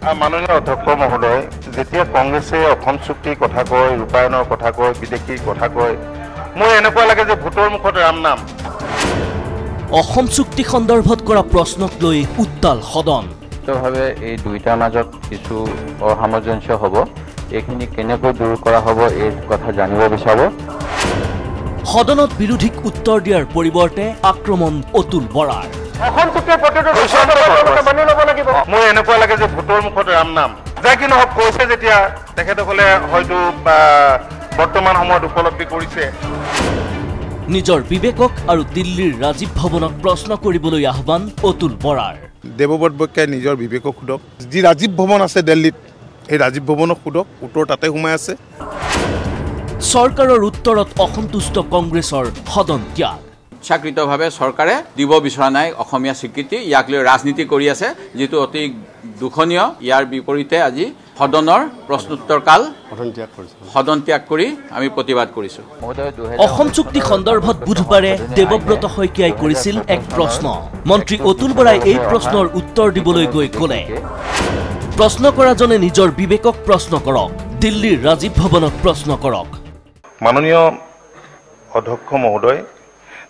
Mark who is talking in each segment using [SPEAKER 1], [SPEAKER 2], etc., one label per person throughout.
[SPEAKER 1] মাননীয় অধ্যক্ষ মহোদয় যেতিয়া কংগ্ৰেছে অসম চুক্তিৰ কথা কয় ৰূপায়ণৰ কথা কয় বিদেশীৰ কথা কয় মোৰ এনেকুৱা লাগে যে ভোটৰ মুখত ৰাম নাম।
[SPEAKER 2] অসম চুক্তি সন্দৰ্ভত কৰা প্ৰশ্নক লৈ উত্তাল সদন।
[SPEAKER 3] নিশ্চিতভাৱে এই দুইটাৰ মাজত কিছু অসামঞ্জস্য হ'ব। এইখিনি কেনেকৈ দূৰ কৰা হ'ব এই কথা জানিব বিচাৰোঁ।
[SPEAKER 2] সদনত বিৰোধীক উত্তৰ দিয়াৰ পৰিৱৰ্তে আক্ৰমণ অতুল বৰাৰ।
[SPEAKER 1] মোৰ এনেকুৱা লাগে যে ভোটৰ মুখত ৰাম নাম। যাই কি নহওক কৈছে যেতিয়া তেখেতসকলে হয়তো বৰ্তমান সময়ত উপলব্ধি কৰিছে।
[SPEAKER 2] নিজৰ বিবেকক আৰু দিল্লীৰ ৰাজীৱ ভৱনক প্ৰশ্ন কৰিবলৈ আহ্বান অতুল বৰাৰ।
[SPEAKER 4] দেৱব্ৰত বৈক্যাই নিজৰ বিবেকক সোধক। যি ৰাজীৱ ভৱন আছে দিল্লীত সেই ৰাজীৱ ভৱনক সোধক। উত্তৰ তাতে সোমাই আছে।
[SPEAKER 2] চৰকাৰৰ উত্তৰত অসন্তুষ্ট কংগ্ৰেছৰ সদন ত্যাগ।
[SPEAKER 5] ইচ্ছাকৃতভাৱে চৰকাৰে দিব বিচৰা নাই অসমীয়া স্বীকৃতি। ইয়াক লৈ ৰাজনীতি কৰি আছে যিটো অতি দুখনীয়। ইয়াৰ বিপৰীতে আজি সদনৰ প্ৰশ্নোত্তৰ কাল সদন ত্যাগ কৰি আমি প্ৰতিবাদ কৰিছোঁ।
[SPEAKER 2] অসম চুক্তি সন্দৰ্ভত বুধবাৰে দেৱব্ৰত শইকীয়াই কৰিছিল এক প্ৰশ্ন। মন্ত্ৰী অতুল বৰাই এই প্ৰশ্নৰ উত্তৰ দিবলৈ গৈ ক'লে প্ৰশ্ন কৰাজনে নিজৰ বিবেকক প্ৰশ্ন কৰক দিল্লীৰ ৰাজীৱ ভৱনক প্ৰশ্ন কৰক।
[SPEAKER 1] মাননীয় অধ্যক্ষ মহোদয়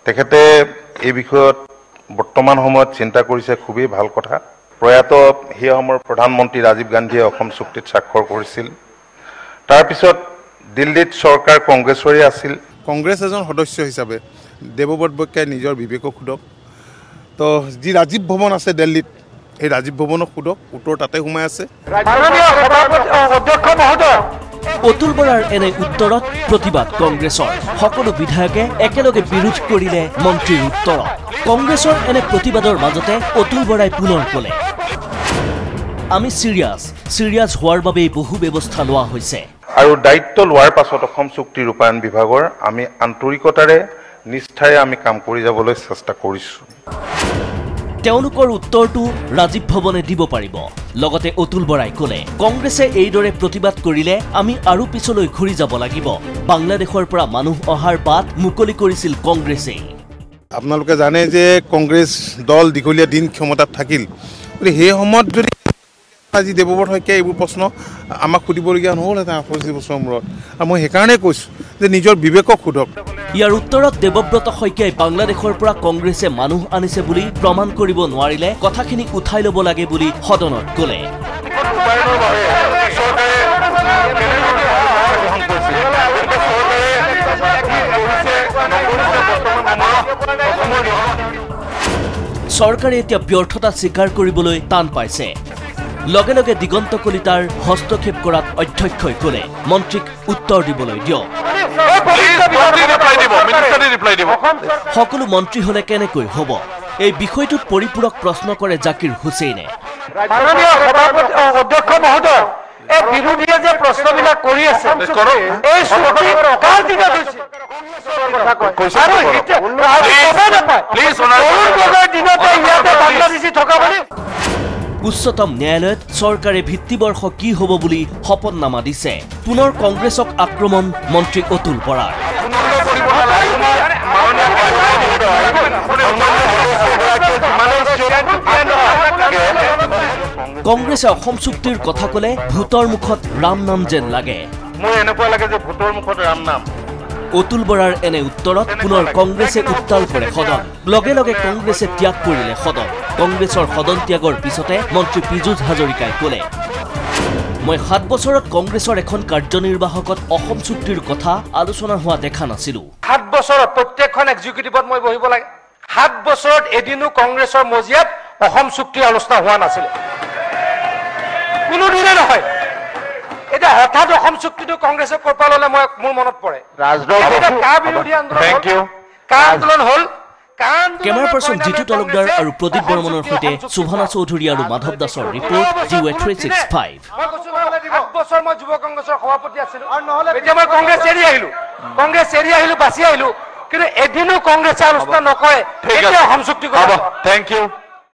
[SPEAKER 1] তেখেতে এই বিষয়ত বৰ্তমান সময়ত চিন্তা কৰিছে খুবেই ভাল কথা। প্ৰয়াত সেই সময়ৰ প্ৰধানমন্ত্ৰী ৰাজীৱ গান্ধীয়ে অসম চুক্তিত স্বাক্ষৰ কৰিছিল। তাৰপিছত দিল্লীত চৰকাৰ কংগ্ৰেছৰে আছিল।
[SPEAKER 4] কংগ্ৰেছ এজন সদস্য হিচাপে দেৱব্ৰত বৈক্যাই নিজৰ বিবেকক সোধক তো যি ৰাজীৱ ভৱন আছে দিল্লীত সেই ৰাজীৱ ভৱনক সোধক উত্তৰ তাতে সোমাই আছে।
[SPEAKER 2] অতুল বৰাৰ এনে উত্তৰত প্ৰতিবাদ কংগ্ৰেছৰ। সকলো বিধায়কে একেলগে বিৰোধ কৰিলে মন্ত্ৰীৰ উত্তৰক কংগ্ৰেছৰ এনে প্ৰতিবাদৰ মাজতে অতুল বৰাই পুনৰ ক'লে। আমি চিৰিয়াছ চিৰিয়াছ হোৱাৰ বাবেই বহু ব্যৱস্থা লোৱা হৈছে।
[SPEAKER 1] আৰু দায়িত্ব লোৱাৰ পাছত অসম চুক্তি ৰূপায়ণ বিভাগৰ আমি আন্তৰিকতাৰে নিষ্ঠাৰে আমি কাম কৰি যাবলৈ চেষ্টা কৰিছোঁ।
[SPEAKER 2] তেওঁলোকৰ উত্তৰটো ৰাজীৱ ভৱনে দিব পাৰিব। লগতে অতুল বৰাই ক'লে কংগ্ৰেছে এইদৰে প্ৰতিবাদ কৰিলে আমি আৰু পিছলৈ ঘূৰি যাব লাগিব। বাংলাদেশৰ পৰা মানুহ অহাৰ বাট মুকলি কৰিছিল কংগ্ৰেছেই
[SPEAKER 4] আপোনালোকে জানে যে কংগ্ৰেছ দল দীঘলীয়া দিন ক্ষমতাত থাকিল। গতিকে সেই সময়ত যদি আজি দেৱব্ৰত শইকীয়াই এইবোৰ প্ৰশ্ন আমাক সুধিবলগীয়া নহ'লহেঁতেন আঠষষ্ঠি বছৰৰ মূৰত। আৰু মই সেইকাৰণেই কৈছোঁ যে নিজৰ বিবেকক সোধক।
[SPEAKER 2] ইয়াৰ উত্তৰত দেৱব্ৰত শইকীয়াই বাংলাদেশৰ পৰা কংগ্ৰেছে মানুহ আনিছে বুলি প্ৰমাণ কৰিব নোৱাৰিলে কথাখিনি উঠাই ল'ব লাগে বুলি সদনত ক'লে।
[SPEAKER 1] চৰকাৰে
[SPEAKER 2] এতিয়া ব্যৰ্থতা স্বীকাৰ কৰিবলৈ টান পাইছে। লগে লগে দিগন্ত কলিতাৰ হস্তক্ষেপ কৰাত অধ্যক্ষই ক'লে মন্ত্ৰীক উত্তৰ দিবলৈ দিয়ক। সকলো মন্ত্ৰী হলে কেনেকৈ হ'ব? এই বিষয়টোত পৰিপূৰক প্ৰশ্ন কৰে জাকিৰ হুছেইনে।
[SPEAKER 6] অধ্যক্ষ মহোদয় এই বিৰোধীয়ে যে প্ৰশ্নবিলাক কৰি আছে এই চুক্তি কাৰ দিনত হৈছে আৰু এতিয়া আৰু ক'বই নাপায়। অৰুণ গগৈৰ দিনতে ইয়াতে বাংলাদেশী থকা বুলি
[SPEAKER 2] উচ্চতম ন্যায়ালয়ত চৰকাৰে ভিত্তিবৰ্ষ কি হ'ব বুলি শপতনামা দিছে। পুনৰ কংগ্ৰেছক আক্ৰমণ মন্ত্ৰী অতুল বৰাৰ কংগ্ৰেছে অসম চুক্তিৰ কথা ক'লে ভোটৰ মুখত ৰাম নাম যেন লাগে।
[SPEAKER 1] মোৰ এনেকুৱা লাগে যে ভোটৰ মুখত ৰাম নাম।
[SPEAKER 2] অতুল বৰাৰ এনে উত্তৰত পুনৰ কংগ্ৰেছে উত্তাল কৰে সদন। লগে লগে কংগ্ৰেছে ত্যাগ কৰিলে সদন। কংগ্ৰেছৰ সদন ত্যাগৰ পিছতে মন্ত্ৰী পীযুষ হাজৰিকাই ক'লে মই সাত বছৰত কংগ্ৰেছৰ এখন কাৰ্যনিৰ্বাহকত অসম চুক্তিৰ কথা আলোচনা হোৱা দেখা নাছিলো।
[SPEAKER 6] সাত বছৰত প্ৰত্যেকখন এক্সিকিউটিভত মই বহিব লাগে। সাত বছৰত এদিনো কংগ্ৰেছৰ মজিয়াত অসম চুক্তিৰ আলোচনা হোৱা নাছিলে। কোনোদিনে নহয়। এতিয়া হঠাৎ অসম চুক্তিটো কংগ্ৰেছে কৰ্পা ল'লে মই মোৰ মনত পৰে। কাৰ বিৰোধী আন্দোলন. হ'ল? কাৰ আন্দোলন হ'ল।
[SPEAKER 2] কেমেৰা পাৰ্চন জিতু তালুকদাৰ আৰু প্ৰদীপ বৰ্মনৰ সৈতে শোভনা চৌধুৰী আৰু মাধৱ দাসৰ ৰিপৰ্ট জি ৱে থ্ৰী ছিক্স ফাইভ
[SPEAKER 6] বছৰ মই যুৱ কংগ্ৰেছৰ সভাপতি আছিলো। এতিয়া মই কংগ্ৰেছ এৰি আহিলো। কংগ্ৰেছ এৰি আহিলো বাচি আহিলো। কিন্তু এদিনো কংগ্ৰেছে আলোচনা নকৰে।
[SPEAKER 1] Thank U